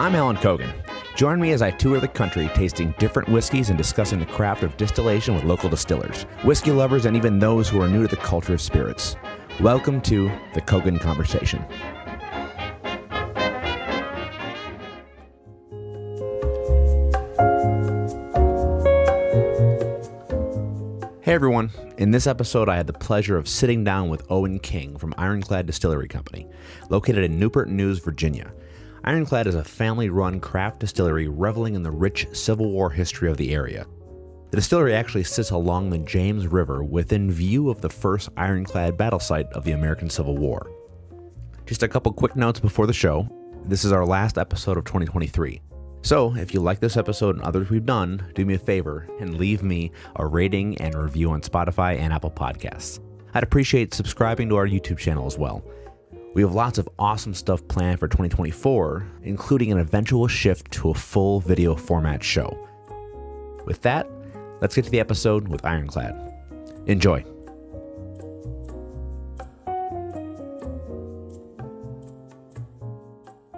I'm Allan Cogan. Join me as I tour the country tasting different whiskeys and discussing the craft of distillation with local distillers, whiskey lovers, and even those who are new to the culture of spirits. Welcome to the Cogan Conversation. Hey everyone. In this episode, I had the pleasure of sitting down with Owen King from Ironclad Distillery Company, located in Newport News, Virginia. Ironclad is a family run craft distillery reveling in the rich Civil War history of the area. The distillery actually sits along the James River within view of the first ironclad battle site of the American Civil War. Just a couple quick notes before the show. This is our last episode of 2023. So, if you like this episode and others we've done, do me a favor and leave me a rating and review on Spotify and Apple Podcasts. I'd appreciate subscribing to our YouTube channel as well. We have lots of awesome stuff planned for 2024, including an eventual shift to a full video format show. With that, let's get to the episode with Ironclad. Enjoy.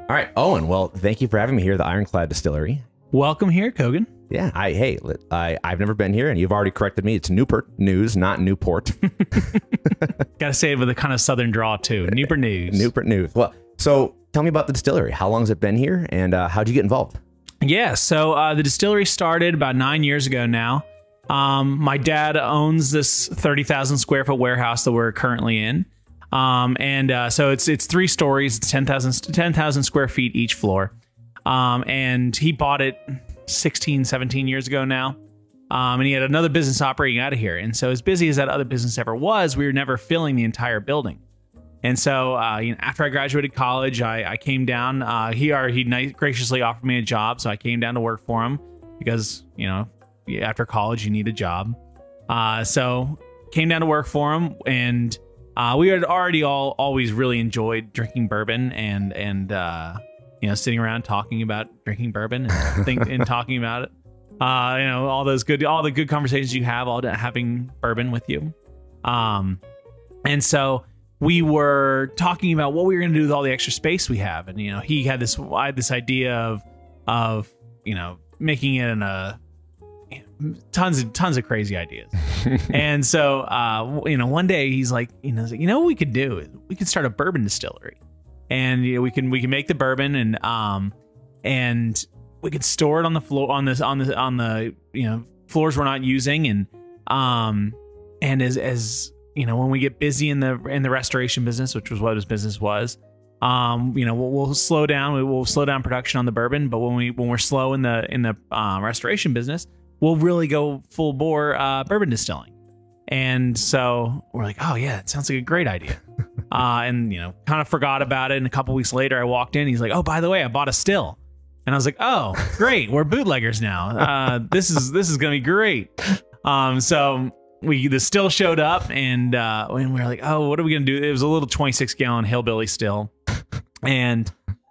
All right, Owen. Well, thank you for having me here at the Ironclad Distillery. Welcome here, Cogan. Yeah, I hey, I I've never been here, and you've already corrected me. It's Newport News, not Newport. Got to say it with a kind of southern draw too. Newport News. Newport News. Well, so tell me about the distillery. How long has it been here, and uh, how did you get involved? Yeah, so uh, the distillery started about nine years ago now. Um, my dad owns this thirty thousand square foot warehouse that we're currently in. Um, and uh, so it's it's three stories, it's 10,000 10, square feet each floor. Um, and he bought it 16, 17 years ago now. Um, and he had another business operating out of here. And so, as busy as that other business ever was, we were never filling the entire building. And so, uh, you know, after I graduated college, I, I came down. Uh, he he nice, graciously offered me a job, so I came down to work for him because you know, after college, you need a job. Uh, so came down to work for him, and uh, we had already all always really enjoyed drinking bourbon and and uh, you know sitting around talking about drinking bourbon and think and talking about it. Uh, you know all those good all the good conversations you have all having bourbon with you. Um, and so we were talking about what we were going to do with all the extra space we have, and you know he had this I had this idea of of you know making it in a tons of tons of crazy ideas. and so, uh, you know, one day he's like, you know, like, you know what we could do? We could start a bourbon distillery, and you know, we can we can make the bourbon and um and we could store it on the floor on this on the on the you know floors we're not using and um and as as you know when we get busy in the in the restoration business, which was what his business was. Um, you know, we'll, we'll slow down. We will slow down production on the bourbon, but when we when we're slow in the in the uh, restoration business, we'll really go full bore uh, bourbon distilling. And so we're like, oh yeah, it sounds like a great idea. uh, and you know, kind of forgot about it. And a couple weeks later, I walked in. He's like, oh, by the way, I bought a still. And I was like, oh, great, we're bootleggers now. Uh, this is this is gonna be great. Um, so we the still showed up, and uh, and we are like, oh, what are we gonna do? It was a little 26 gallon hillbilly still, and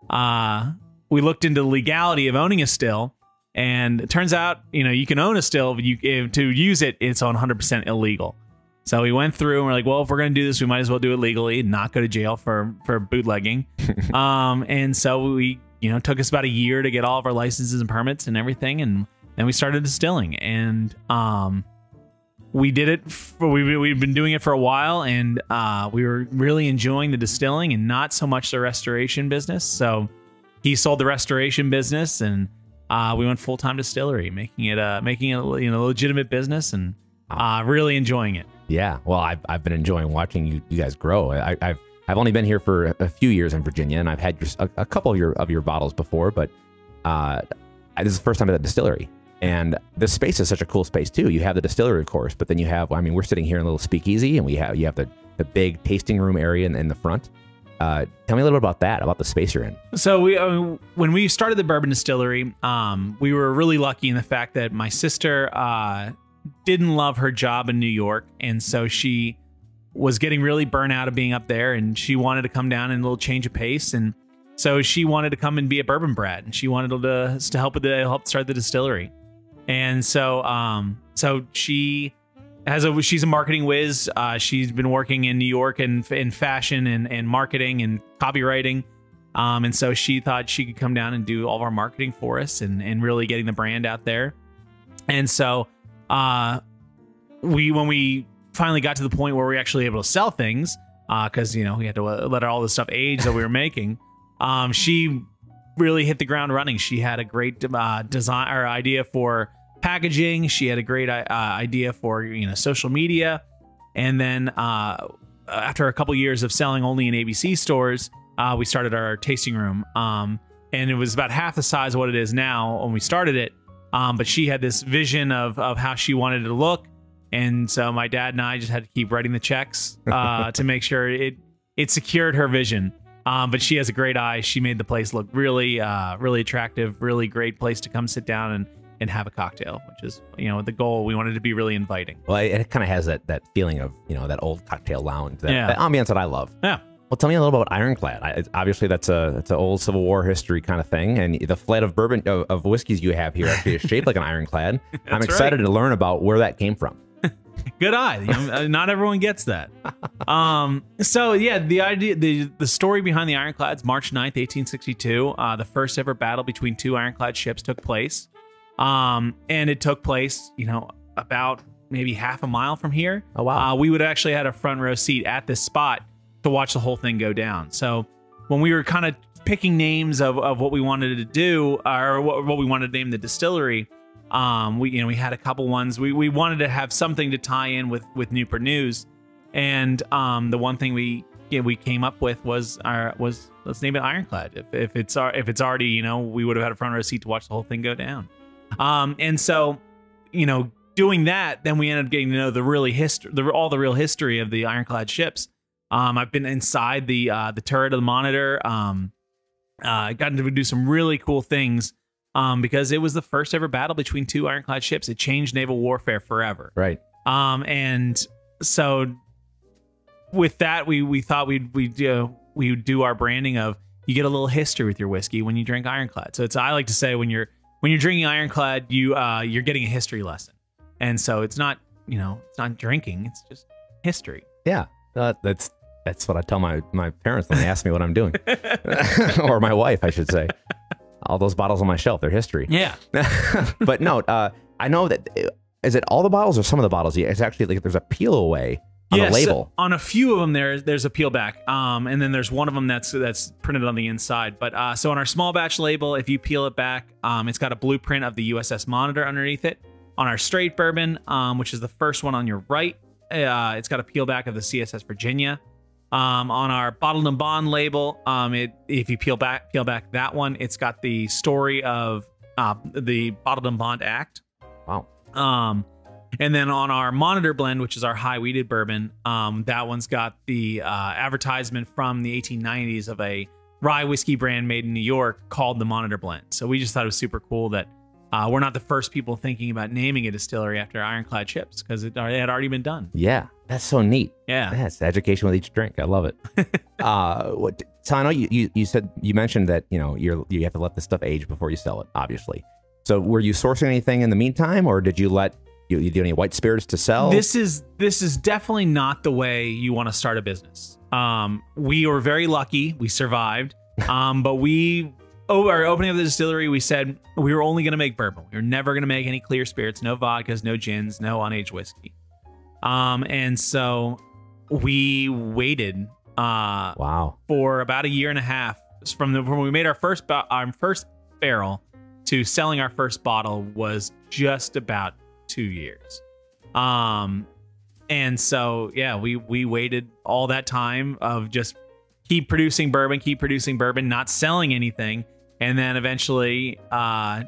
uh, we looked into the legality of owning a still and it turns out, you know, you can own a still, but you to use it, it's 100% illegal. So we went through and we're like, well, if we're going to do this, we might as well do it legally, not go to jail for for bootlegging. um, and so we, you know, took us about a year to get all of our licenses and permits and everything, and then we started distilling. And um, we did it. For, we we've been doing it for a while, and uh, we were really enjoying the distilling and not so much the restoration business. So he sold the restoration business and uh, we went full time distillery, making it uh, making it you know legitimate business and uh, really enjoying it. Yeah, well, I've, I've been enjoying watching you, you guys grow. I, have I've only been here for a few years in Virginia, and I've had your, a, a, couple of your of your bottles before, but uh, this is the first time at the distillery. And this space is such a cool space too. You have the distillery, of course, but then you have, I mean, we're sitting here in a little speakeasy, and we have you have the the big tasting room area in, in the front. Uh, tell me a little bit about that, about the space you're in. So we, uh, when we started the bourbon distillery, um, we were really lucky in the fact that my sister uh, didn't love her job in New York, and so she was getting really burnt out of being up there, and she wanted to come down and a little change of pace, and so she wanted to come and be a bourbon brat, and she wanted to to help with the help start the distillery, and so um, so she has a she's a marketing whiz. Uh, she's been working in New York in in fashion and, and marketing and copywriting, Um, and so she thought she could come down and do all of our marketing for us and, and really getting the brand out there. And so uh, we when we finally got to the point where we were actually able to sell things, because you know we had to uh, let all the stuff age that we were making, um, she really hit the ground running. She had a great uh, design or idea for packaging. She had a great uh, idea for you know social media, and then uh, after a couple years of selling only in ABC stores, uh, we started our tasting room. Um, and it was about half the size of what it is now when we started it. Um, but she had this vision of of how she wanted it to look, and so my dad and I just had to keep writing the checks uh, to make sure it it secured her vision. Um, but she has a great eye. She made the place look really, uh, really attractive. Really great place to come sit down and and have a cocktail, which is you know the goal. We wanted to be really inviting. Well, it, it kind of has that that feeling of you know that old cocktail lounge, that, Yeah. that ambiance that I love. Yeah. Well, tell me a little about Ironclad. I, obviously, that's a it's an old Civil War history kind of thing, and the flight of bourbon of, of whiskeys you have here actually is shaped like an ironclad. I'm excited to learn about where that came from. Good eye. You know, uh, Not everyone gets that. Um, so yeah, the idea, the the story behind the Ironclads, March 9th, 1862, uh, the first ever battle between two ironclad ships took place. Um, and it took place, you know, about maybe half a mile from here. Oh, wow. Uh, we would actually had a front row seat at this spot to watch the whole thing go down. So when we were kind of picking names of, of what we wanted to do or what, what we wanted to name the distillery, um, we you know we had a couple ones. We we wanted to have something to tie in with with Newport News, and um, the one thing we yeah, we came up with was our was let's name it Ironclad. If, if it's if it's already you know we would have had a front row seat to watch the whole thing go down. Um, and so you know doing that, then we ended up getting to know the really history, the all the real history of the Ironclad ships. Um, I've been inside the uh, the turret of the monitor. Um, uh, gotten to do some really cool things um, because it was the first ever battle between two ironclad ships. It changed naval warfare forever. Right. Um, and so with that, we we thought we'd we do we would do our branding of you get a little history with your whiskey when you drink ironclad. So it's I like to say when you're when you're drinking ironclad, you uh, you're getting a history lesson. And so it's not you know it's not drinking, it's just history. Yeah. Uh, that's that's what I tell my my parents when they ask me what I'm doing, or my wife, I should say. All those bottles on my shelf, they're history. Yeah. but no, uh, I know that is it all the bottles or some of the bottles? Yeah, It's actually like there's a peel away on Yes, the label. On a few of them, there there's a peel back, um, and then there's one of them that's that's printed on the inside. But uh, so on our small batch label, if you peel it back, um, it's got a blueprint of the USS Monitor underneath it. On our straight bourbon, um, which is the first one on your right, uh, it's got a peel back of the CSS Virginia. Um, on our bottled in bond label, um, it if you peel back peel back that one, it's got the story of uh, the bottled in bond act. Wow. Um, and then on our monitor blend, which is our high wheated bourbon, um, that one's got the uh, advertisement from the 1890s of a rye whiskey brand made in New York called the Monitor Blend. So we just thought it was super cool that uh, we're not the first people thinking about naming a distillery after ironclad ships because it, it had already been done. Yeah, that's so neat. Yeah. Yeah, education with each drink. I love it. uh, what, so you, you you said you mentioned that you know you're you have to let the stuff age before you sell it, obviously. So were you sourcing anything in the meantime, or did you let you, you do any white spirits to sell? This is this is definitely not the way you want to start a business. Um, we were very lucky; we survived. Um, but we, oh, our opening of the distillery, we said we were only going to make bourbon. We were never going to make any clear spirits, no vodkas, no gins, no unaged whiskey. Um, and so we waited uh, wow. for about a year and a half from the when we made our first our first barrel to selling our first bottle was just about two years. Um, and so yeah, we we waited all that time of just keep producing bourbon, keep producing bourbon, not selling anything, and then eventually uh,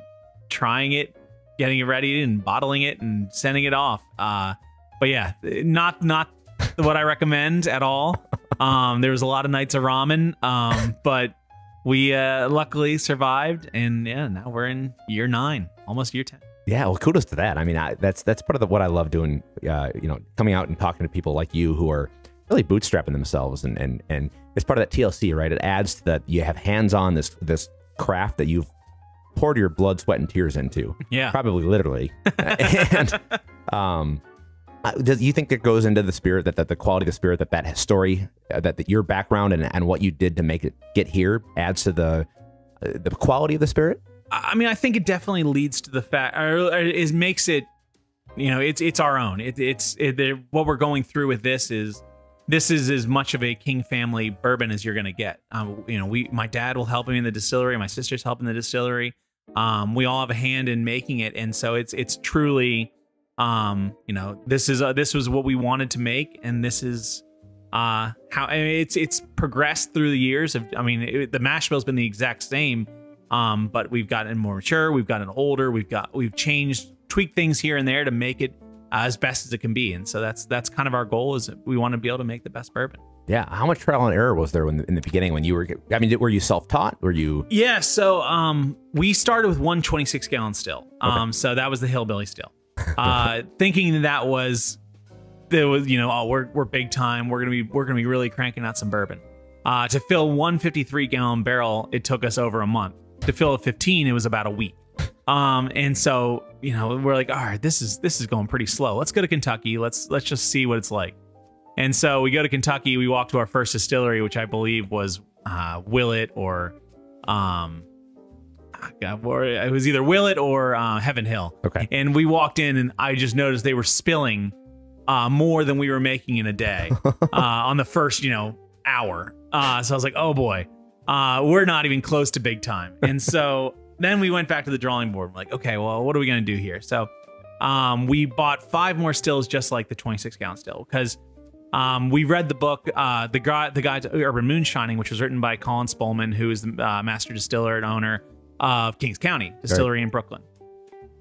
trying it, getting it ready, and bottling it and sending it off. Uh, but yeah, not not what I recommend at all. Um, there was a lot of nights of ramen, um, but we uh, luckily survived, and yeah, now we're in year nine, almost year ten. Yeah, well, kudos to that. I mean, I, that's that's part of the, what I love doing. Uh, you know, coming out and talking to people like you who are really bootstrapping themselves, and and and it's part of that TLC, right? It adds to that you have hands on this this craft that you've poured your blood, sweat, and tears into. Yeah, probably literally. and um, does you think that goes into the spirit that, that the quality of the spirit that that story uh, that, that your background and, and what you did to make it get here adds to the uh, the quality of the spirit? I mean, I think it definitely leads to the fact, or is makes it, you know, it's it's our own. It, it's it, what we're going through with this is this is as much of a King family bourbon as you're going to get. Um, you know, we my dad will help me in the distillery, my sister's helping the distillery. Um, we all have a hand in making it, and so it's it's truly um you know this is uh, this was what we wanted to make and this is uh how I mean, it's it's progressed through the years of i mean it, the mash bill's been the exact same um but we've gotten more mature we've gotten older we've got we've changed tweaked things here and there to make it uh, as best as it can be and so that's that's kind of our goal is we want to be able to make the best bourbon. Yeah how much trial and error was there in the, in the beginning when you were i mean were you self-taught? Were you yeah so um we started with one 26 gallon still um okay. so that was the hillbilly still uh, thinking that was there was you know oh we're we're big time we're gonna be we're gonna be really cranking out some bourbon. Uh, to fill one 53 gallon barrel, it took us over a month. To fill a 15, it was about a week. Um, and so you know we're like, all right, this is this is going pretty slow. Let's go to Kentucky. Let's let's just see what it's like. And so we go to Kentucky. We walk to our first distillery, which I believe was uh, Willet or um, or it was either Willet or uh, Heaven Hill. Okay. And we walked in, and I just noticed they were spilling uh, more than we were making in a day uh, on the first, you know, hour. Uh, so I was like, oh boy, uh, we're not even close to big time. And so then we went back to the drawing board. We're like, okay, well, what are we gonna do here? So um, we bought five more stills, just like the 26 gallon still, because. Um, we read the book, uh, the guy, the guide to Urban Moonshining, which was written by Colin Spoelman, who is the uh, master distiller and owner of Kings County Distillery right. in Brooklyn.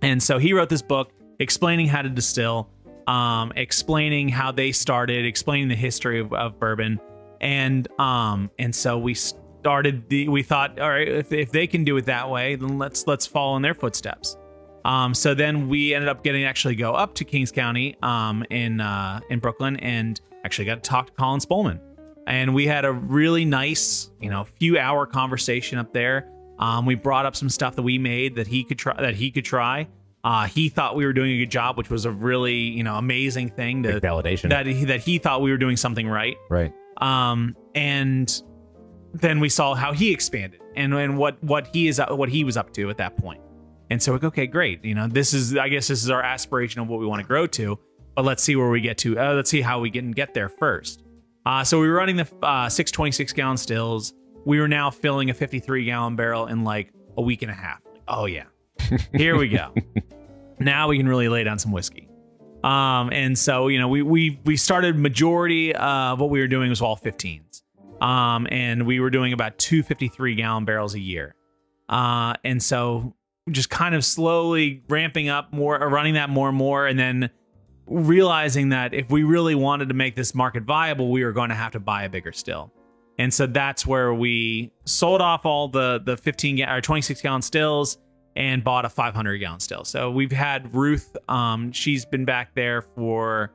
And so he wrote this book explaining how to distill, um, explaining how they started, explaining the history of, of bourbon, and um, and so we started the. We thought, all right, if, if they can do it that way, then let's let's follow in their footsteps. Um, so then we ended up getting actually go up to Kings County um, in uh, in Brooklyn and actually got to talk to Colin Spoelman. And we had a really nice, you know, few hour conversation up there. Um, we brought up some stuff that we made that he could try. That he could try. Uh, he thought we were doing a good job, which was a really you know amazing thing to Big validation that he, that he thought we were doing something right. Right. Um, and then we saw how he expanded and and what what he is what he was up to at that point. And so like, okay, great. You know, this is I guess this is our aspiration of what we want to grow to. But let's see where we get to. Uh, let's see how we can get there first. Uh, so we were running the uh, 626 gallon stills we were now filling a 53 gallon barrel in like a week and a half. Like, oh yeah, here we go. now we can really lay down some whiskey. Um, and so you know we we we started majority of what we were doing was all 15s. Um, and we were doing about two 53 gallon barrels a year. Uh, and so just kind of slowly ramping up more, running that more and more, and then realizing that if we really wanted to make this market viable, we were going to have to buy a bigger still. And so that's where we sold off all the the 15 or 26 gallon stills and bought a 500 gallon still. So we've had Ruth. Um, she's been back there for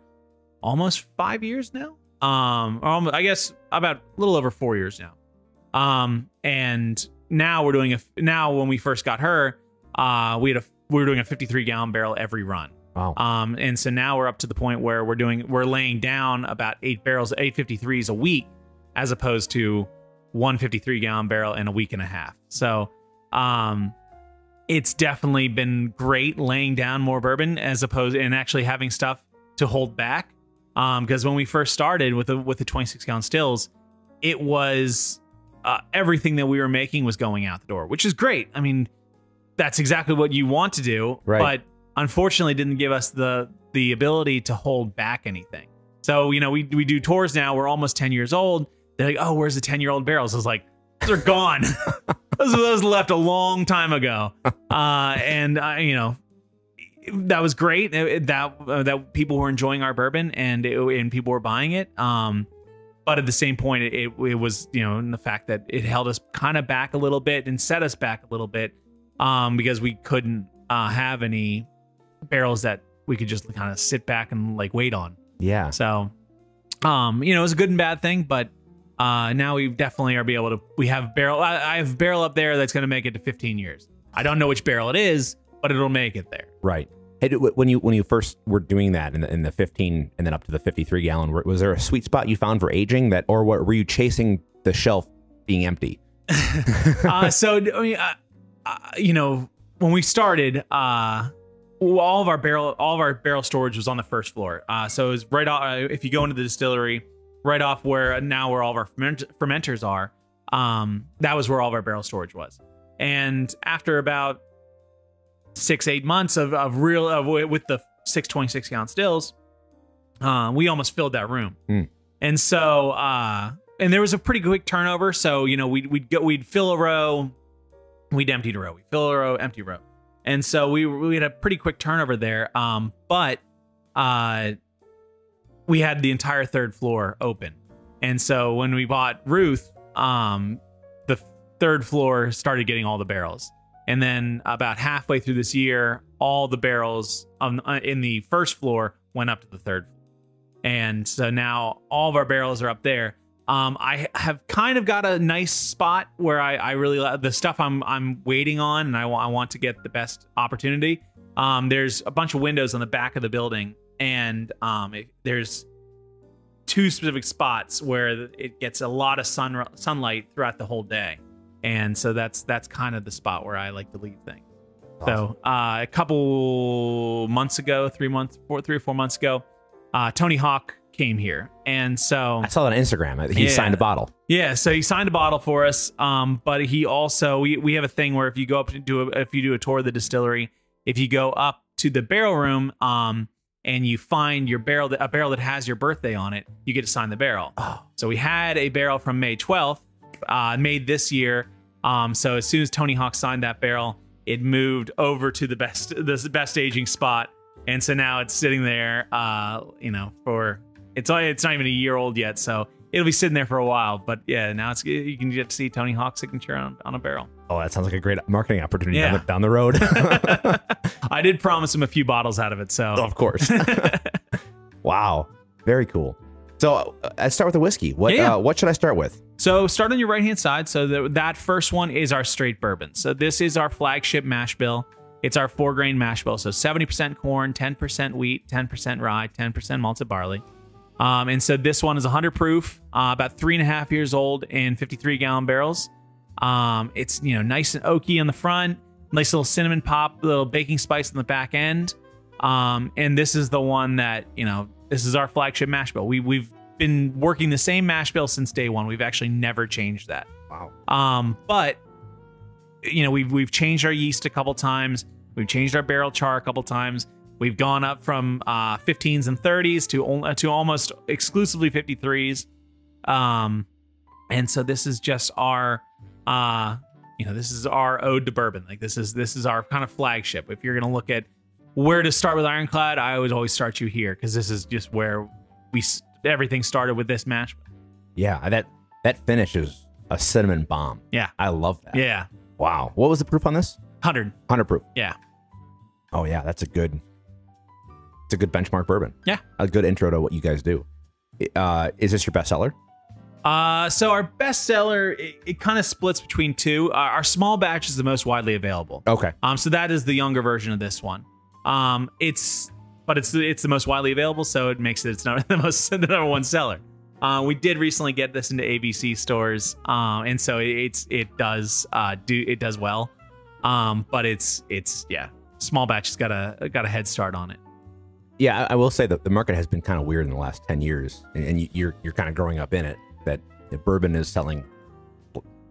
almost five years now. Um, almost, I guess about a little over four years now. Um, and now we're doing a now when we first got her, uh, we had a we were doing a 53 gallon barrel every run. Wow. Um, and so now we're up to the point where we're doing we're laying down about eight barrels, eight 53s a week as opposed to 153 gallon barrel in a week and a half. So, um, it's definitely been great laying down more bourbon as opposed and actually having stuff to hold back. Um, because when we first started with the with the 26 gallon stills, it was uh, everything that we were making was going out the door, which is great. I mean, that's exactly what you want to do, right. but unfortunately, didn't give us the the ability to hold back anything. So you know, we we do tours now. We're almost 10 years old they're like, oh, where's the 10 year old barrels? I was like, they're gone. those, those left a long time ago. Uh, and, uh, you know, that was great that uh, that people were enjoying our bourbon and it, and people were buying it. Um, but at the same point, it, it, it was you know in the fact that it held us kind of back a little bit and set us back a little bit um, because we couldn't uh, have any barrels that we could just kind of sit back and like wait on. Yeah. So, um, you know, it was a good and bad thing, but uh, now we definitely are be able to. We have barrel. I, I have barrel up there that's going to make it to 15 years. I don't know which barrel it is, but it'll make it there. Right. Hey, when you when you first were doing that in the, in the 15 and then up to the 53 gallon, was there a sweet spot you found for aging that, or what, were you chasing the shelf being empty? uh, so I mean, uh, uh, you know, when we started, uh, all of our barrel, all of our barrel storage was on the first floor. Uh, so it was right off. Uh, if you go into the distillery, right off where now where all of our fermenters are, um, that was where all of our barrel storage was. And after about six, eight months of, of real of, with the six twenty six gallon stills, uh, we almost filled that room. Hmm. And so, uh, and there was a pretty quick turnover. So you know, we'd we'd go, we'd fill a row, we'd empty a row, we fill a row, empty row, and so we we had a pretty quick turnover there. Um, but uh, we had the entire third floor open, and so when we bought Ruth, um, the third floor started getting all the barrels, and then about halfway through this year, all the barrels on, uh, in the first floor went up to the third and so now all of our barrels are up there. Um, I have kind of got a nice spot where I, I really li- the stuff I'm I'm waiting on, and I, I want to get the best opportunity. Um, there's a bunch of windows on the back of the building, and um, it, there's two specific spots where it gets a lot of sun sunlight throughout the whole day, and so that's that's kind of the spot where I like to leave things. So uh, a couple months ago, three months, four, three or four months ago, uh, Tony Hawk came here, and so I saw that on Instagram. He Yeah. signed a bottle. yeah, so he signed a bottle for us. Um, but he also we, we have a thing where if you go up to do a, if you do a tour of the distillery, if you go up to the barrel room, um, and you find your barrel that a barrel that has your birthday on it, you get to sign the barrel. Oh. So we had a barrel from May 12th, uh, made this year. Um, so as soon as Tony Hawk signed that barrel, it moved over to the best the best aging spot, and so now it's sitting there. Uh, you know, for it's it's not even a year old yet, so it'll be sitting there for a while. But yeah, now it's you can get to see Tony Hawk's signature on, on a barrel. Oh, that sounds like a great marketing opportunity Yeah. down, the, down the road. I did promise him a few bottles out of it, so of course. wow, very cool. So uh, let's start with the whiskey. What Yeah. uh, what should I start with? So start on your right hand side. So the, that first one is our straight bourbon. So this is our flagship mash bill. It's our four grain mash bill. So 70% corn, 10% wheat, 10% rye, 10% malted barley. Um, and so this one is 100 proof, uh, about three and a half years old in 53 gallon barrels. Um, it's you know nice and oaky on the front, nice little cinnamon pop, little baking spice on the back end. Um, and this is the one that you know this is our flagship mash bill. We we've been working the same mash bill since day one. We've actually never changed that. Wow. Um, but you know, we've we've changed our yeast a couple times. We've changed our barrel char a couple times. We've gone up from uh, 15s and 30s to to almost exclusively 53s. Um, and so this is just our uh, you know, this is our ode to bourbon. Like this is this is our kind of flagship. If you're gonna look at where to start with Ironclad, I always always start you here because this is just where we everything started with this mash. Yeah, that that finish is a cinnamon bomb. Yeah. I love that. Yeah, Wow. What was the proof on this? hundred. 100 proof. Yeah. Oh yeah, that's a good. It's a good benchmark bourbon. Yeah. A good intro to what you guys do. Uh, is this your bestseller? Uh, so our bestseller, it, it kind of splits between two. Uh, our small batch is the most widely available. Okay. Um, so that is the younger version of this one. Um, it's but it's it's the most widely available, so it makes it it's not the most the number one seller. Uh, we did recently get this into ABC stores, um, and so it, it's it does uh do it does well. Um, but it's it's yeah, small batch has got a got a head start on it. Yeah, I, I will say that the market has been kind of weird in the last 10 years, and, and you, you're you're kind of growing up in it. That bourbon is selling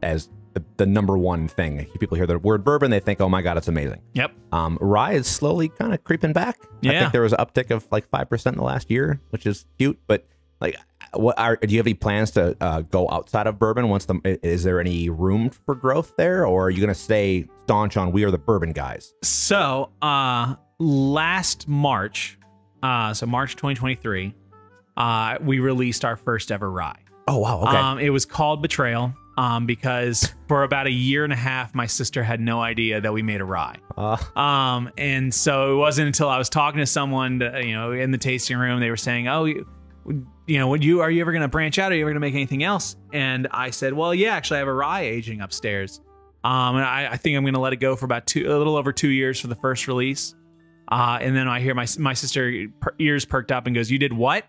as the, the number one thing. People hear the word bourbon, they think, "Oh my god, it's amazing." Yep. Um, rye is slowly kind of creeping back. Yeah. I think there was an uptick of like five percent in the last year, which is cute. But like, what are do you have any plans to uh, go outside of bourbon? Once the is there any room for growth there, or are you going to stay staunch on we are the bourbon guys? So, uh, last March, uh, so March 2023, uh, we released our first ever rye. Oh wow, okay. Um, it was called Betrayal. Um, because for about a year and a half, my sister had no idea that we made a rye. uh, Um, and so it wasn't until I was talking to someone, to, you know, in the tasting room, they were saying, "Oh, you, you know, would you are you ever going to branch out? Are you ever going to make anything else?" And I said, "Well, yeah, actually, I have a rye aging upstairs. Um, and I, I think I'm going to let it go for about two, a little over two years for the first release. Uh, and then I hear my my sister per- ears perked up and goes, "You did what?"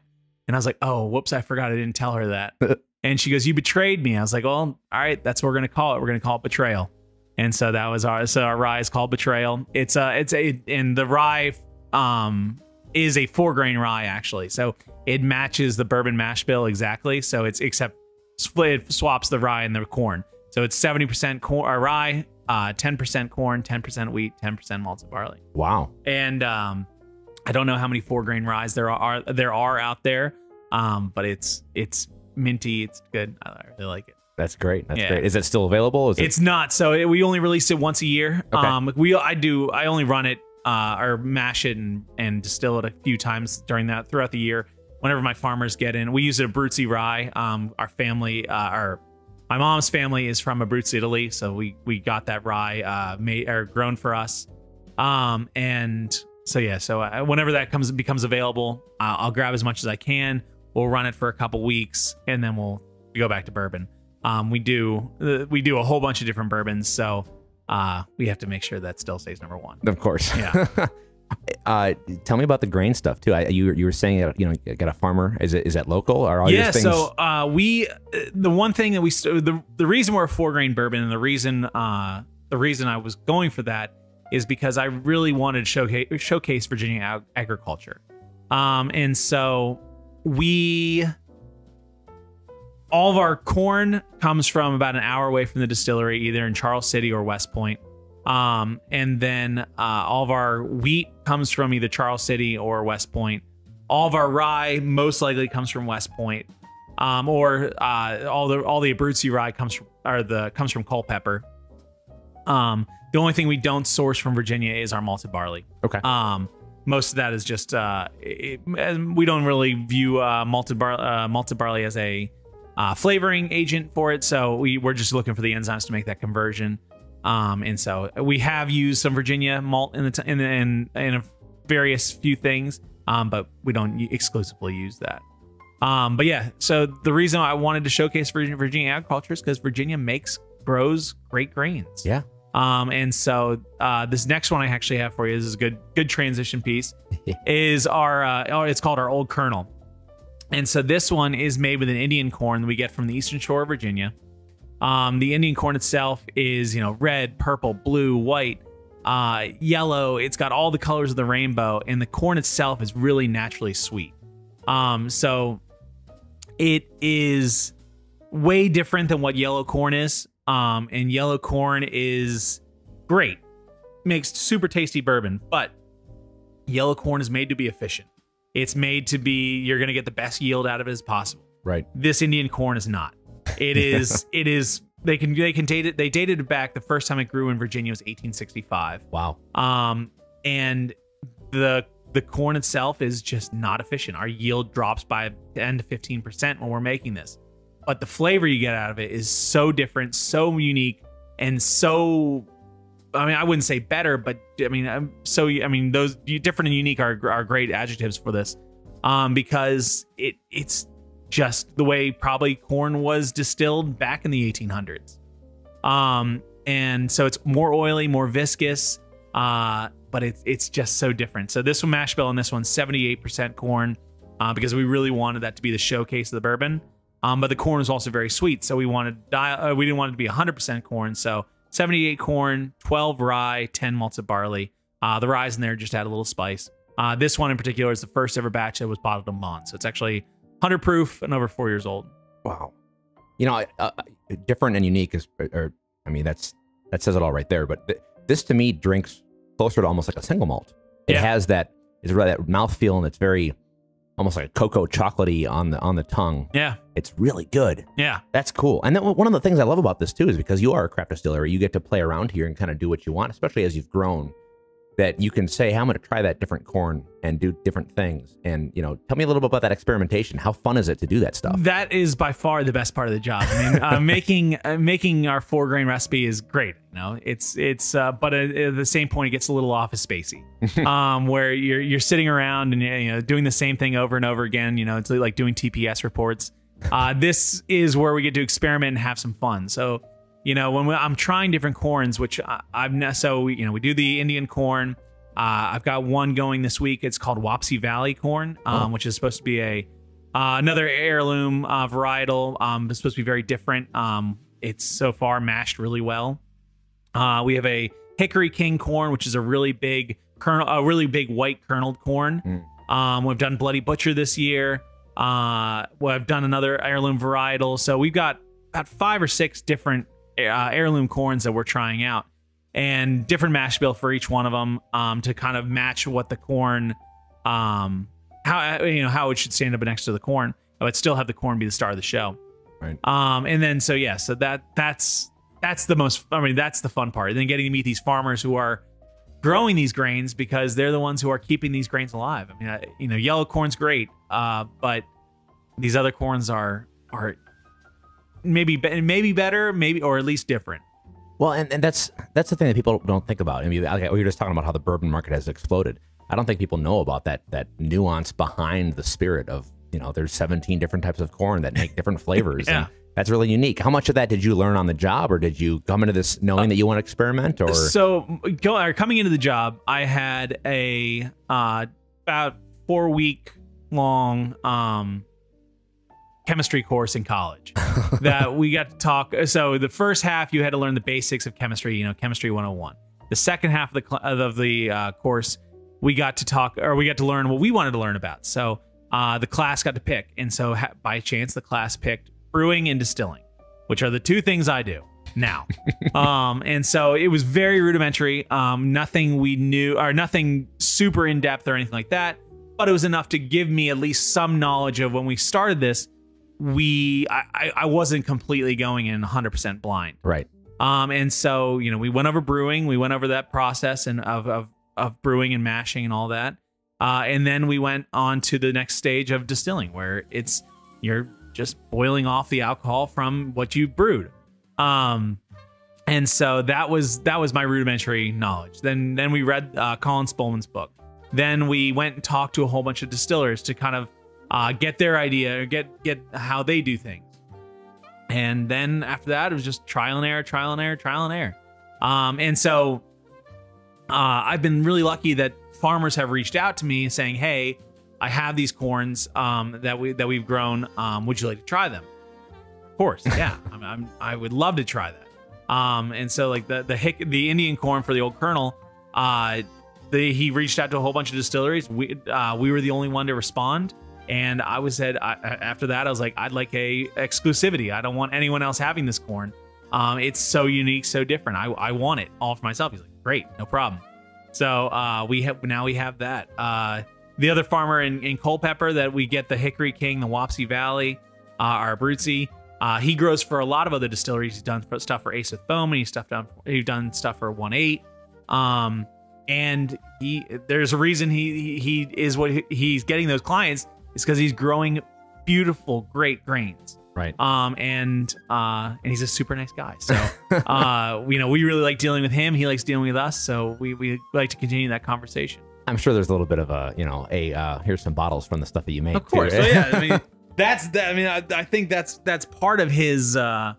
And I was like, "Oh, whoops, I forgot. I didn't tell her that." and she goes, "You betrayed me." I was like, "Well, all right, that's what we're gonna call it. We're gonna call it betrayal." And so that was our so our rye is called betrayal. It's a it's a and the rye um is a four grain rye actually, so it matches the bourbon mash bill exactly. So it's except split swaps the rye and the corn. So it's seventy percent corn uh, rye, uh, ten percent corn, ten percent wheat, ten percent malted barley. Wow. And um, I don't know how many four grain ryes there are there are out there, um, but it's it's minty. It's good. I really like it. That's great. That's Yeah. great. Is it still available? Is it It's not. So it, we only release it once a year. Okay. Um, we I do I only run it uh, or mash it and, and distill it a few times during that throughout the year. Whenever my farmers get in, we use a Abruzzi rye. Um, our family, uh, our my mom's family is from Abruzzi, Italy, so we we got that rye uh, made or grown for us. Um, and so yeah, so uh, whenever that comes becomes available, uh, I'll grab as much as I can. We'll run it for a couple weeks, and then we'll go back to bourbon. Um, we do uh, we do a whole bunch of different bourbons, so uh, we have to make sure that still stays number one. Of course. Yeah. uh, tell me about the grain stuff too. I, you you were saying that, you know you got a farmer. Is it is that local or all yeah, things? so uh, we uh, the one thing that we the the reason we're a four grain bourbon and the reason uh the reason I was going for that is because I really wanted to showcase showcase Virginia ag- agriculture, um, and so we all of our corn comes from about an hour away from the distillery, either in Charles City or West Point. Um, and then uh, all of our wheat comes from either Charles City or West Point. All of our rye most likely comes from West Point, um, or uh, all the all the Abruzzi rye comes from or the comes from Culpeper. Um, the only thing we don't source from Virginia is our malted barley. okay. Um, most of that is just uh, it, we don't really view uh, malted bar uh, malted barley as a uh, flavoring agent for it. So we we're just looking for the enzymes to make that conversion. Um, and so we have used some Virginia malt in the t- in in, in a various few things, um, but we don't exclusively use that. Um, but yeah, so the reason I wanted to showcase Virginia, Virginia agriculture is because Virginia makes grows great grains. yeah. Um, and so uh, this next one I actually have for you this is a good good transition piece. is our uh, it's called our Old kernel, and so this one is made with an Indian corn that we get from the Eastern Shore of Virginia. Um, the Indian corn itself is you know red, purple, blue, white, uh, yellow. It's got all the colors of the rainbow, and the corn itself is really naturally sweet. Um, so it is way different than what yellow corn is. Um, and yellow corn is great, makes super tasty bourbon, but yellow corn is made to be efficient. It's made to be you're going to get the best yield out of it as possible. Right. This Indian corn is not. It is. it is. They can. They can date it. They dated it back. The first time it grew in Virginia was 1865. Wow. Um, and the the corn itself is just not efficient. Our yield drops by 10 to 15 percent when we're making this, but the flavor you get out of it is so different, so unique, and so. I mean, I wouldn't say better, but I mean, I'm so I mean, those different and unique are are great adjectives for this, um, because it it's just the way probably corn was distilled back in the 1800s. Um, and so it's more oily, more viscous, uh, but it's it's just so different. So this one mash bill and this one 78% corn, uh, because we really wanted that to be the showcase of the bourbon. Um, but the corn is also very sweet, so we wanted di- uh, we didn't want it to be 100% corn. So 78 corn, 12 rye, 10 malted barley. Uh, the rye's in there just add a little spice. Uh, this one in particular is the first ever batch that was bottled in bond, so it's actually 100 proof and over four years old. Wow. You know, uh, uh, different and unique is, or I mean, that's that says it all right there. But th- this to me drinks closer to almost like a single malt. It Yeah. has that it's really that mouthfeel and it's very almost like a cocoa chocolatey on the on the tongue. Yeah, It's really good. yeah, That's cool. And then one of the things I love about this too is because you are a craft distillery, you get to play around here and kind of do what you want, especially as you've grown. That you can say, "Hey, I'm going to try that different corn and do different things." And you know, tell me a little bit about that experimentation. How fun is it to do that stuff? that is by far the best part of the job. I mean, uh, making uh, making our four grain recipe is great. You know, it's it's uh, but at, at the same point, it gets a little office spacey, um, where you're you're sitting around and you know doing the same thing over and over again. You know, it's like doing TPS reports. Uh, this is where we get to experiment and have some fun. So, you know, when we, I'm trying different corns, which I, I've ne- so you know we do the Indian corn. Uh, I've got one going this week. It's called Wapsie Valley corn, um, Oh. which is supposed to be a uh, another heirloom uh, varietal. Um, it's supposed to be very different. Um, it's so far mashed really well. Uh, we have a Hickory King corn, which is a really big kernel, a really big white kerneled corn. Um, we've done Bloody Butcher this year. Uh, well, I've done another heirloom varietal. So we've got about five or six different uh, heirloom corns that we're trying out, and different mash bill for each one of them um, to kind of match what the corn, um, how you know how it should stand up next to the corn, but still have the corn be the star of the show. Right. Um, and then so yeah, so that that's that's the most. I mean, that's the fun part. And then getting to meet these farmers who are growing these grains because they're the ones who are keeping these grains alive. I mean, I, you know, yellow corn's great, uh, but these other corns are are maybe maybe better, maybe or at least different. Well, and, and that's that's the thing that people don't think about. I mean, like, we were just talking about how the bourbon market has exploded. I don't think people know about that that nuance behind the spirit of you know. There's 17 different types of corn that make different flavors. Yeah. and that's really unique. How much of that did you learn on the job, or did you come into this knowing that you want to experiment? Or So go, coming into the job, I had a uh, about four week long um, chemistry course in college that we got to talk. So the first half you had to learn the basics of chemistry, you know, chemistry 101. The second half of the of the uh, course, we got to talk or we got to learn what we wanted to learn about. So uh, the class got to pick, and so ha- by chance the class picked brewing and distilling, which are the two things I do now. um, and so it was very rudimentary. Um, nothing we knew or nothing super in depth or anything like that. But it was enough to give me at least some knowledge of when we started this. We I, I- wasn't completely going in 100% blind. right, Um, and so you know we went over brewing, we went over that process and of of of brewing and mashing and all that. Uh, and then we went on to the next stage of distilling, where it's you're just boiling off the alcohol from what you brewed. Um, and so that was that was my rudimentary knowledge. Then then we read uh, Colin Spoelman's book. Then we went and talked to a whole bunch of distillers to kind of uh, get their idea, or get get how they do things. And then after that, it was just trial and error, trial and error, trial and error. Um, and so uh, I've been really lucky that farmers have reached out to me saying, "Hey, I have these corns um, that we that we've grown. Um, would you like to try them?" Of course, yeah. I'm, I'm I would love to try that. Um, and so like the the hick, the Indian corn for the old Colonel, uh, the, he reached out to a whole bunch of distilleries. We uh, we were the only one to respond. And I was said I, after that, I was like, I'd like a exclusivity. I don't want anyone else having this corn. Um, it's so unique, so different. I, I want it all for myself. He's like, great, no problem. So uh, we have now we have that. Uh, the other farmer in, in Culpeper that we get the Hickory King, the Wapsie Valley, uh, our Abruzzi. Uh, he grows for a lot of other distilleries. He's done stuff for A. Smith Bowman. He's stuff done. He's done stuff for One Eight. Um, and he there's a reason he he, he is what he, he's getting those clients is because he's growing beautiful, great grains. right. Um, and uh, and he's a super nice guy. So, uh, you know, we really like dealing with him. He likes dealing with us. So we we like to continue that conversation. I'm sure there's a little bit of a you know a uh, here's some bottles from the stuff that you make. Of course. too. So, yeah. I mean, that's that. I mean, I, I think that's that's part of his uh,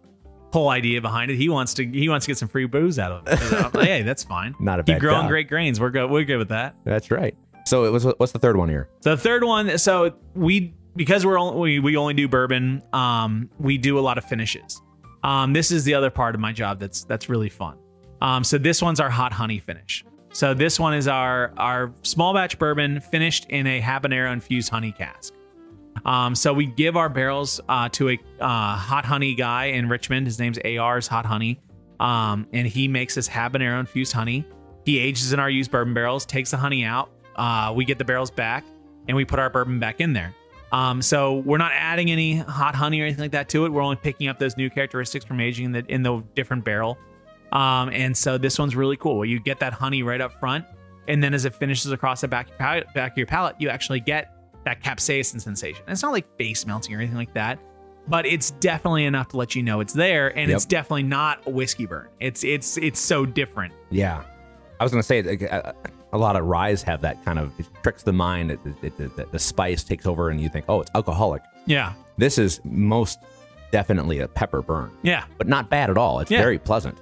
whole idea behind it. He wants to he wants to get some free booze out of it. So like, hey, that's fine. Not a Keep bad growing job. great grains. We're good. We're good with that. That's right. So it was. What's the third one here? The third one, so we because we're only, we we only do bourbon, um, we do a lot of finishes. Um, this is the other part of my job that's that's really fun. Um, so this one's our hot honey finish. So this one is our our small batch bourbon finished in a habanero infused honey cask. Um, so we give our barrels uh, to a uh, hot honey guy in Richmond. His name's AR's Hot Honey, um, and he makes this habanero infused honey. He ages in our used bourbon barrels, takes the honey out. Uh, we get the barrels back, and we put our bourbon back in there. Um, so we're not adding any hot honey or anything like that to it. We're only picking up those new characteristics from aging in the in the different barrel. Um, and so this one's really cool. You get that honey right up front, and then as it finishes across the back of your palate, back of your palate, you actually get that capsaicin sensation. And it's not like face melting or anything like that, but it's definitely enough to let you know it's there, and Yep. it's definitely not a whiskey burn. It's it's it's so different. Yeah, I was gonna say uh, a lot of ryes have that kind of it tricks the mind. It, it, it- the, the spice takes over, and you think, oh, it's alcoholic. Yeah, This is most definitely a pepper burn, yeah. but not bad at all. It's Yeah. very pleasant.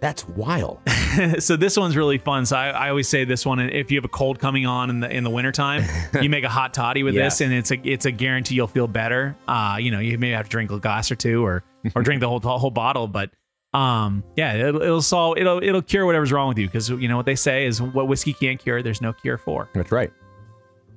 That's wild. so this one's really fun. So I, I always say this one. If you have a cold coming on in the in the wintertime, you make a hot toddy with Yeah. this, and it's a it's a guarantee you'll feel better. Uh, you know, you may have to drink a glass or two, or or drink the whole the whole bottle, but um, yeah, it'll, it'll solve it'll it'll cure whatever's wrong with you because you know what they say is what whiskey can't cure, there's no cure for. That's right.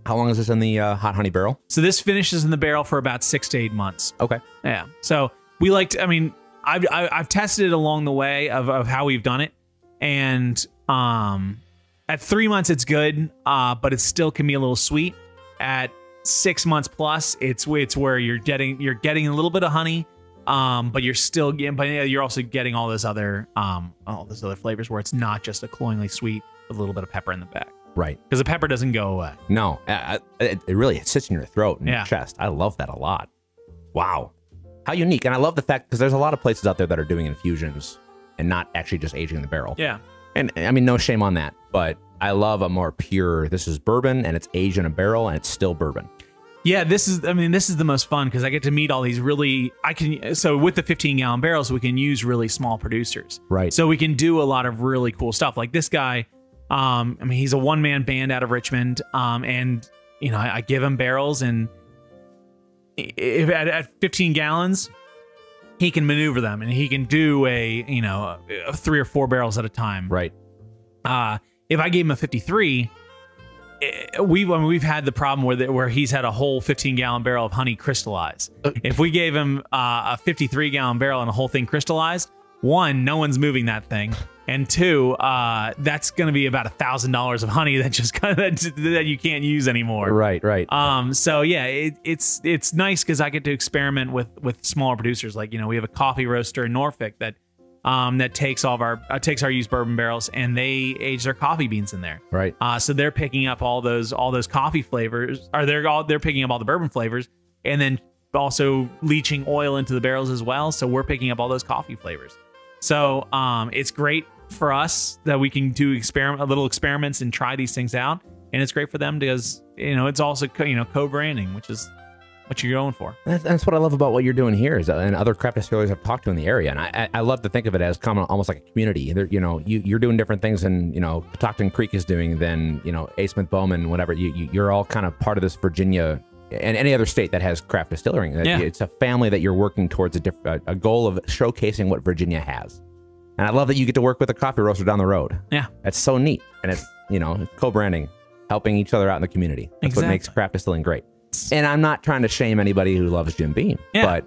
How long is this in the uh, hot honey barrel? So this finishes in the barrel for about six to eight months. Okay. Yeah. So we liked. I mean, I've I- I've tested it along the way of, of how we've done it, and um, at three months it's good, uh, but it still can be a little sweet. At six months plus, it's it's where you're getting you're getting a little bit of honey, um, but you're still getting, but you're also getting all this other um all those other flavors where it's not just a cloyingly sweet with a little bit of pepper in the back Right. because the pepper doesn't go away. No, uh, it, it really sits in your throat and Yeah. your chest. I love that a lot. Wow. How unique. And I love the fact because there's a lot of places out there that are doing infusions and not actually just aging in the barrel. Yeah. And I mean, no shame on that, but I love a more pure, this is bourbon and it's aged in a barrel and it's still bourbon. Yeah, this is. I mean, this is the most fun because I get to meet all these really. I can so with the 15 gallon barrels, we can use really small producers. Right. So we can do a lot of really cool stuff. Like this guy, um, I mean, he's a one man band out of Richmond, um, and you know, I, I give him barrels, and if at, at 15 gallons, he can maneuver them, and he can do a you know a, three or four barrels at a time. right. Uh, if I gave him a 53, eh, we've I mean, we've had the problem where the, where he's had a whole 15 gallon barrel of honey crystallize. if we gave him uh, a 53 gallon barrel and a whole thing crystallized, one, no one's moving that thing, and two, uh, that's going to be about a thousand dollars of honey that just kind of that, that you can't use anymore. Right, right. Um, so yeah, it, it's it's nice because I get to experiment with with smaller producers. Like you know, we have a coffee roaster in Norfolk that um that takes all of our uh, takes our used bourbon barrels and they age their coffee beans in there. right. Uh, so they're picking up all those all those coffee flavors, or they're all they're picking up all the bourbon flavors, and then also leaching oil into the barrels as well. So we're picking up all those coffee flavors. So um, it's great for us that we can do experiment little experiments and try these things out, and it's great for them because you know it's also co- you know co-branding, which is what you're going for. That's, that's what I love about what you're doing here is, uh, and other craft distilleries I've talked to in the area, and I, I love to think of it as common, almost like a community. There, you know, you you're doing different things than you know Catoctin Creek is doing than you know A. Smith Bowman, whatever. You, you you're all kind of part of this Virginia and any other state that has craft distilling. Yeah. It's a family that you're working towards a diff- a, a goal of showcasing what Virginia has. And I love that you get to work with a coffee roaster down the road. Yeah. That's so neat, and it's you know co-branding, helping each other out in the community. That's what makes craft distilling great. And I'm not trying to shame anybody who loves Jim Beam, Yeah. but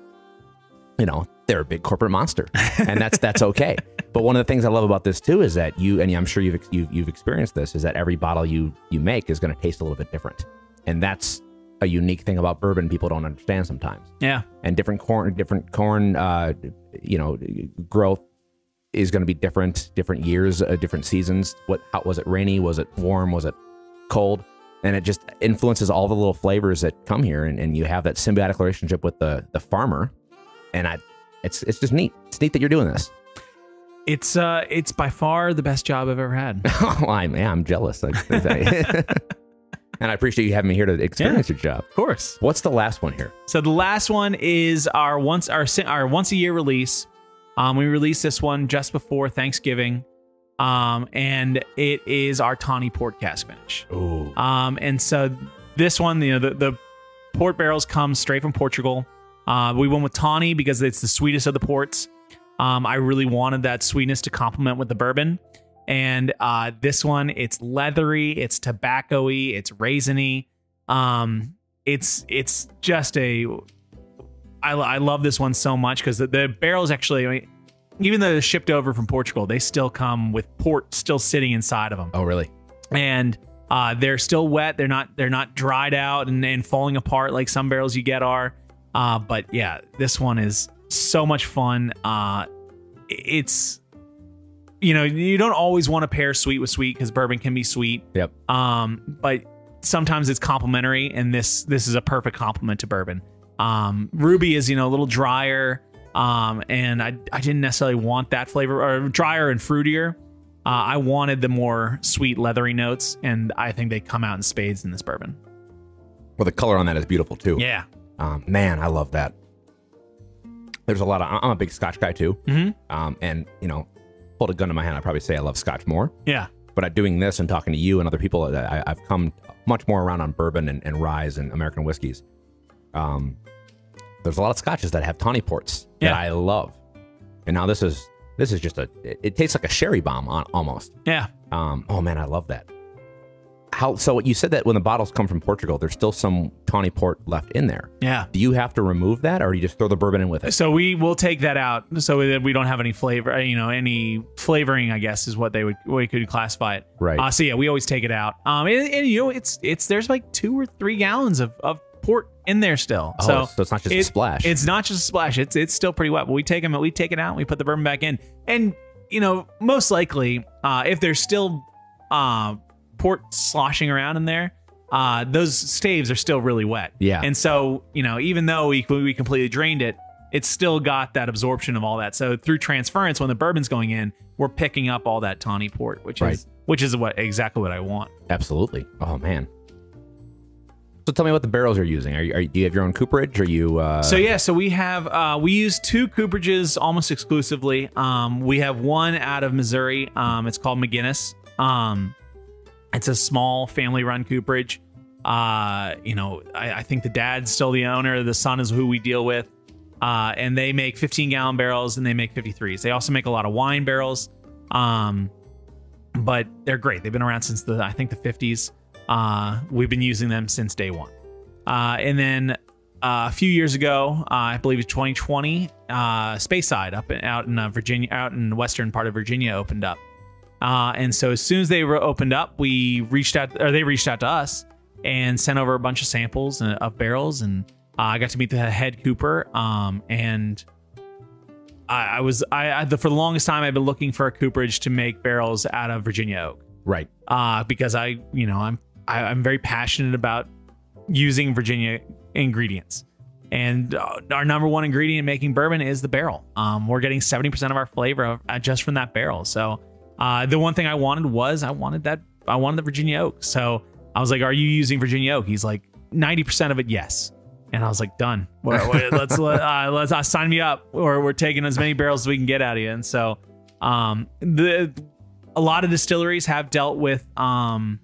you know they're a big corporate monster, and that's that's okay. But one of the things I love about this too is that you, and I'm sure you've you've, you've experienced this, is that every bottle you you make is going to taste a little bit different, and that's a unique thing about bourbon people don't understand sometimes. Yeah, And different corn, different corn, uh, you know, growth is going to be different, different years, uh, different seasons. What how, was it? Rainy? Was it warm? Was it cold? And it just influences all the little flavors that come here, and, and you have that symbiotic relationship with the the farmer. And I, it's it's just neat. It's neat that you're doing this. it's uh it's by far the best job I've ever had. oh, I'm yeah, I'm jealous. I- I- and I appreciate you having me here to experience your job. Of course. What's the last one here? So the last one is our once our our once a year release. Um, we released this one just before Thanksgiving, um, and it is our tawny port cask finish. Ooh, Um, and so this one, you know, the, the port barrels come straight from Portugal. Uh, we went with tawny because it's the sweetest of the ports. Um, I really wanted that sweetness to complement with the bourbon. And uh, this one, it's leathery, it's tobacco-y, it's raisiny. Um, it's it's just a. I, I love this one so much because the, the barrels actually, I mean, even though they're shipped over from Portugal, they still come with port still sitting inside of them oh really? and uh, they're still wet. They're not they're not dried out and, and falling apart like some barrels you get are. Uh, but yeah, this one is so much fun. Uh, it's you know you don't always want to pair sweet with sweet because bourbon can be sweet. Yep. Um, but sometimes it's complementary, and this this is a perfect complement to bourbon. Um, Ruby is you know a little drier. Um, and I I didn't necessarily want that flavor or drier and fruitier. Uh, I wanted the more sweet, leathery notes, and I think they come out in spades in this bourbon. Well, the color on that is beautiful too. Yeah. Um, man, I love that. There's a lot of. I'm a big Scotch guy too. Mhm. Um, and you know, pulled a gun to my hand, I'd probably say I love Scotch more. Yeah. But at doing this and talking to you and other people, I, I've come much more around on bourbon and, and ryes and American whiskeys. Um, there's a lot of scotches that have tawny ports that I love, and now this is this is just a. It, it tastes like a sherry bomb on, almost. Yeah. Um, oh man, I love that. How so? You said that when the bottles come from Portugal, there's still some tawny port left in there. Yeah. Do you have to remove that, or do you just throw the bourbon in with it? So we will take that out so that we don't have any flavor, you know, any flavoring, I guess is what they would, we could classify it. Right. Uh, so yeah, we always take it out. Um, and, and you know, it's, it's, there's like two or three gallons of, of port in there still. Oh, so, so it's not just a splash. It's not just a splash. It's, it's still pretty wet, but we take them, we take it out, and we put the bourbon back in. And, you know, most likely, uh, if there's still, uh, port sloshing around in there, uh, those staves are still really wet. Yeah. And so, you know, even though we, we completely drained it, it's still got that absorption of all that. So through transference, when the bourbon's going in, we're picking up all that tawny port, which Right. is which is what exactly what I want. Absolutely. Oh man. So tell me what the barrels you're using. Are you, are do you have your own cooperage? Or you? Uh, So yeah, so we have uh, we use two cooperages almost exclusively. Um, we have one out of Missouri. Um, it's called McGinnis. Um, it's a small family-run cooperage. Uh, you know, I, I think the dad's still the owner. The son is who we deal with. Uh, and they make 15 gallon barrels and they make 53s. They also make a lot of wine barrels. Um, but they're great. They've been around since the I think the 50s. Uh, we've been using them since day one. Uh, and then uh, a few years ago, uh, I believe it's 2020, uh, Speyside up in, out in uh, Virginia, out in the western part of Virginia, opened up. Uh, and so as soon as they were opened up, we reached out, or they reached out to us and sent over a bunch of samples and- of barrels, and uh, I got to meet the head cooper. Um, and I, I was, I, I the, for the longest time, I've been looking for a cooperage to make barrels out of Virginia oak right. uh, because I, you know, I'm I, I'm very passionate about using Virginia ingredients. And uh, our number one ingredient in making bourbon is the barrel. Um, we're getting 70% of our flavor of, uh, just from that barrel. So uh, the one thing I wanted was I wanted that I wanted the Virginia oak. So I was like, "Are you using Virginia oak?" He's like, "90% of it, yes." And I was like, "Done. Well, well, let's let, uh, let's uh, sign me up, or we're taking as many barrels as we can get out of you." And so um, the a lot of distilleries have dealt with um,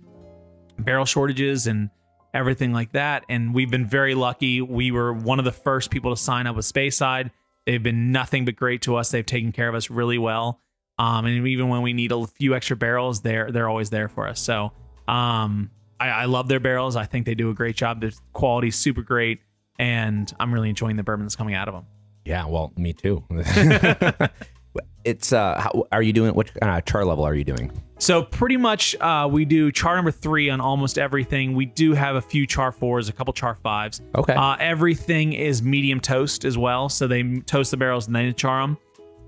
barrel shortages and everything like that. And we've been very lucky. We were one of the first people to sign up with Speyside. They've been nothing but great to us. They've taken care of us really well. Um, and even when we need a few extra barrels, they're they're always there for us. So um, I, I love their barrels. I think they do a great job. The quality's super great, and I'm really enjoying the bourbon that's coming out of them. Yeah. Well, me too. it's uh, how, are you doing? What uh, char level are you doing? So pretty much, uh, we do char number three on almost everything. We do have a few char fours, a couple char fives. Okay. Uh, everything is medium toast as well. So they toast the barrels and then char them.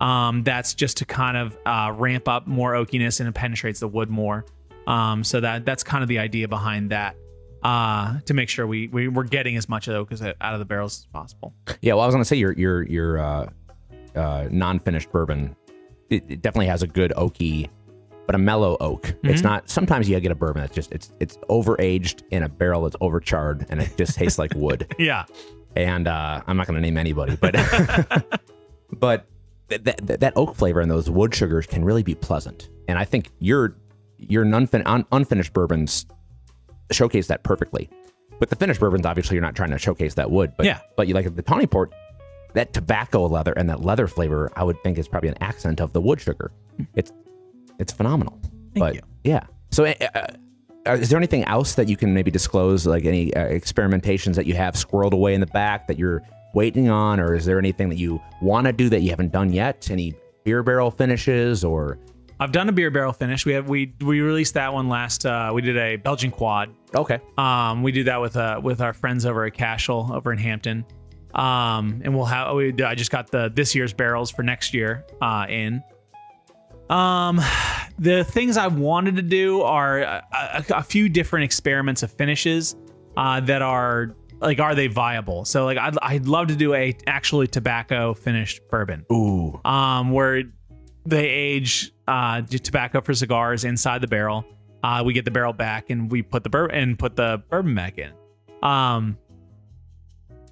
Um, that's just to kind of uh, ramp up more oakiness and it penetrates the wood more. Um, so that that's kind of the idea behind that. Uh, to make sure we, we we're getting as much oak as, out of the barrels as possible. Yeah, well, I was gonna say your your your uh, uh, non-finished bourbon, it, it definitely has a good oaky, but a mellow oak. It's not. Sometimes you get a bourbon that's just it's it's overaged in a barrel that's overcharred, and it just tastes like wood. Yeah. And uh, I'm not gonna name anybody, but but th- th- th- that oak flavor and those wood sugars can really be pleasant. And I think your your non-fin- un- unfinished bourbons showcase that perfectly. But the finished bourbons, obviously, you're not trying to showcase that wood. But Yeah. but you like the tawny port, that tobacco leather and that leather flavor, I would think is probably an accent of the wood sugar. It's it's phenomenal. but you. yeah. So. Uh, uh, is there anything else that you can maybe disclose, like any uh, experimentations that you have squirreled away in the back that you're waiting on, or is there anything that you want to do that you haven't done yet? Any beer barrel finishes, or I've done a beer barrel finish. We have we we released that one last. Uh, we did a Belgian quad. okay, Um, we do that with uh with our friends over at Cashel over in Hampton. Um, and we'll have we, I just got the this year's barrels for next year uh in. Um, the things I wanted to do are a, a, a few different experiments of finishes uh, that are like are they viable? So like I'd, I'd love to do a actually tobacco finished bourbon ooh, um, where they age uh, tobacco for cigars inside the barrel. Uh, we get the barrel back and we put the bur- and put the bourbon back in. Um,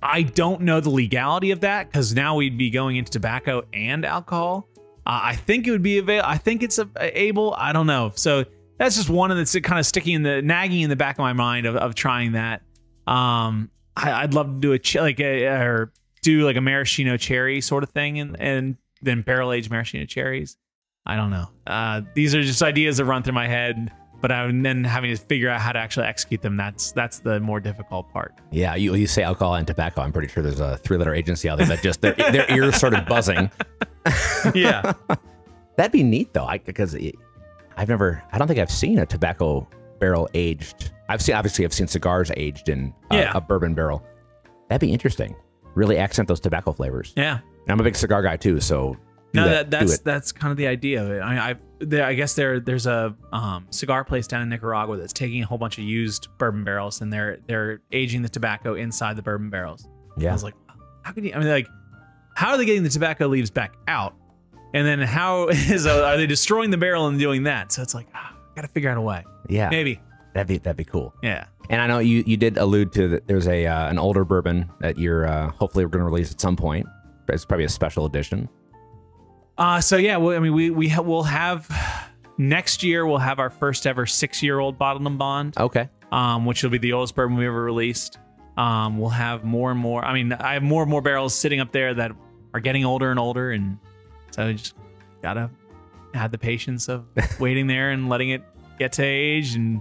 I don't know the legality of that because now we'd be going into tobacco and alcohol. Uh, I think it would be available. I think it's able. I don't know. So that's just one that's kind of sticking in the nagging in the back of my mind of, of trying that. Um, I, would love to do a ch- like a, or do like a maraschino cherry sort of thing, and and then barrel aged maraschino cherries. I don't know. Uh, these are just ideas that run through my head, but I'm then having to figure out how to actually execute them. That's that's the more difficult part. Yeah, you, you say alcohol and tobacco. I'm pretty sure there's a three letter agency out there that just their, their ears started buzzing. yeah, that'd be neat though. I because I've never. I don't think I've seen a tobacco barrel aged. I've seen obviously I've seen cigars aged in a, yeah. a bourbon barrel. That'd be interesting. Really accent those tobacco flavors. Yeah, and I'm a big cigar guy too, so no, that, that that's that's kind of the idea of it. I, I, there, I guess there there's a um, cigar place down in Nicaragua that's taking a whole bunch of used bourbon barrels and they're they're aging the tobacco inside the bourbon barrels. Yeah, I was like, how can you? I mean, like, how are they getting the tobacco leaves back out? And then how is uh, are they destroying the barrel and doing that? So it's like, ah, got to figure out a way. Yeah, maybe that'd be that'd be cool. Yeah. And I know you you did allude to that. There's a uh, an older bourbon that you're uh, hopefully we're going to release at some point. It's probably a special edition. Uh, so yeah, well, I mean, we we ha- will have next year. We'll have our first ever six year old bottled in bond. Okay. Um, which will be the oldest bourbon we ever released. Um, we'll have more and more. I mean, I have more and more barrels sitting up there that are getting older and older, and so just gotta have the patience of waiting there and letting it get to age and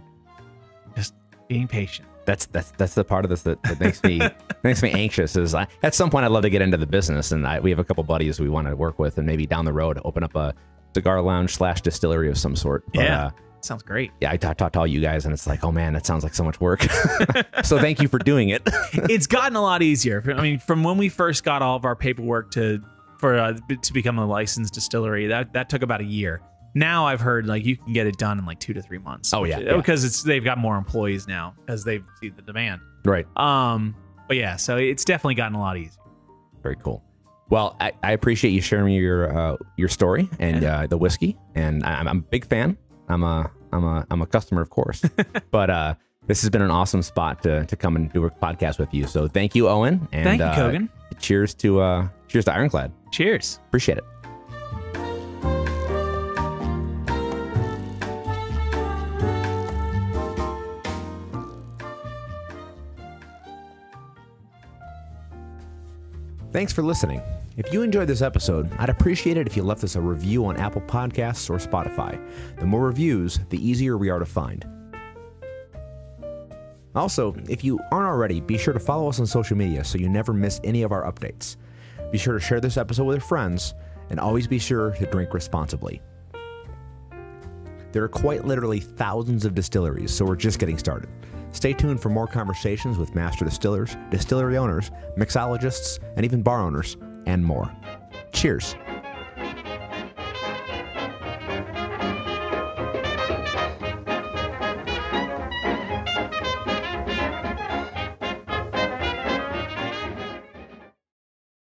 just being patient that's that's that's the part of this that, that makes me makes me anxious. Is I, at some point I'd love to get into the business, and I, we have a couple buddies we want to work with, and maybe down the road open up a cigar lounge slash distillery of some sort. But, yeah, uh, sounds great. Yeah, I talked talk to all you guys, and it's like, oh man, that sounds like so much work. so thank you for doing it. it's gotten a lot easier. I mean, from when we first got all of our paperwork to for uh, to become a licensed distillery, that that took about a year now I've heard like you can get it done in like two to three months. Oh yeah, yeah. because it's they've got more employees now because they see the demand. Right. Um. But yeah, so it's definitely gotten a lot easier. Very cool. Well, I, I appreciate you sharing your uh, your story and yeah. uh, the whiskey, and I, I'm a big fan. I'm a I'm a I'm a customer, of course. but uh, this has been an awesome spot to to come and do a podcast with you. So thank you, Owen. And, thank you, Cogan. Uh, cheers to uh, cheers to Ironclad. Cheers. Appreciate it. Thanks for listening. If you enjoyed this episode, I'd appreciate it if you left us a review on Apple Podcasts or Spotify. The more reviews, the easier we are to find. Also, if you aren't already, be sure to follow us on social media so you never miss any of our updates. Be sure to share this episode with your friends, and always be sure to drink responsibly. There are quite literally thousands of distilleries, so we're just getting started. Stay tuned for more conversations with master distillers, distillery owners, mixologists, and even bar owners, and more. Cheers.